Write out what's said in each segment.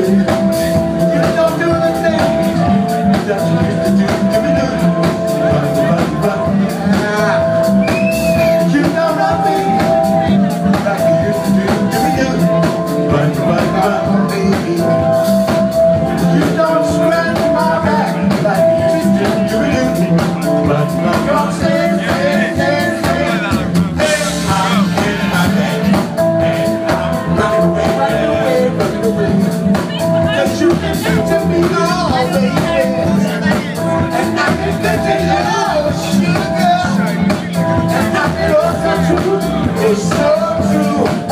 Música Two.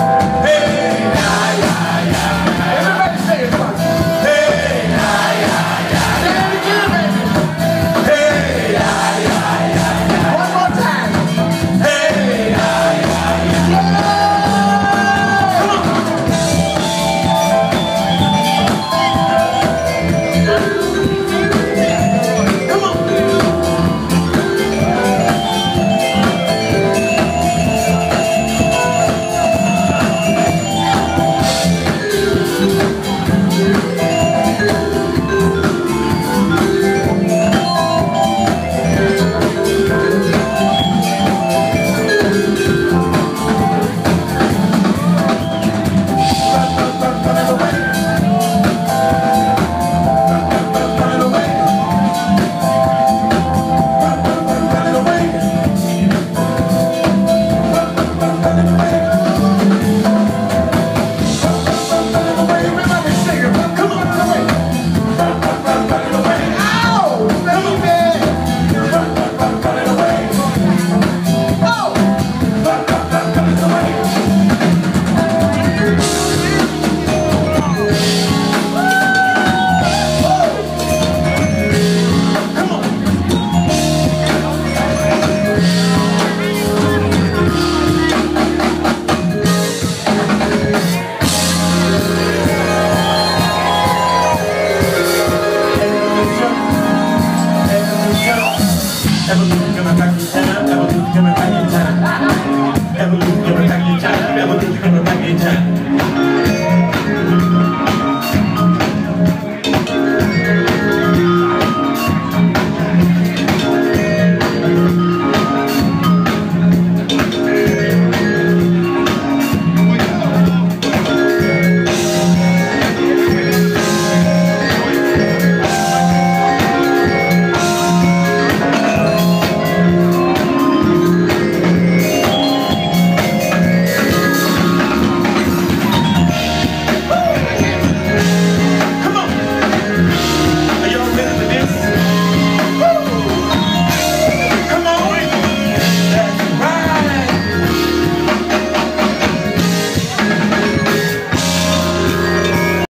ever gonna back to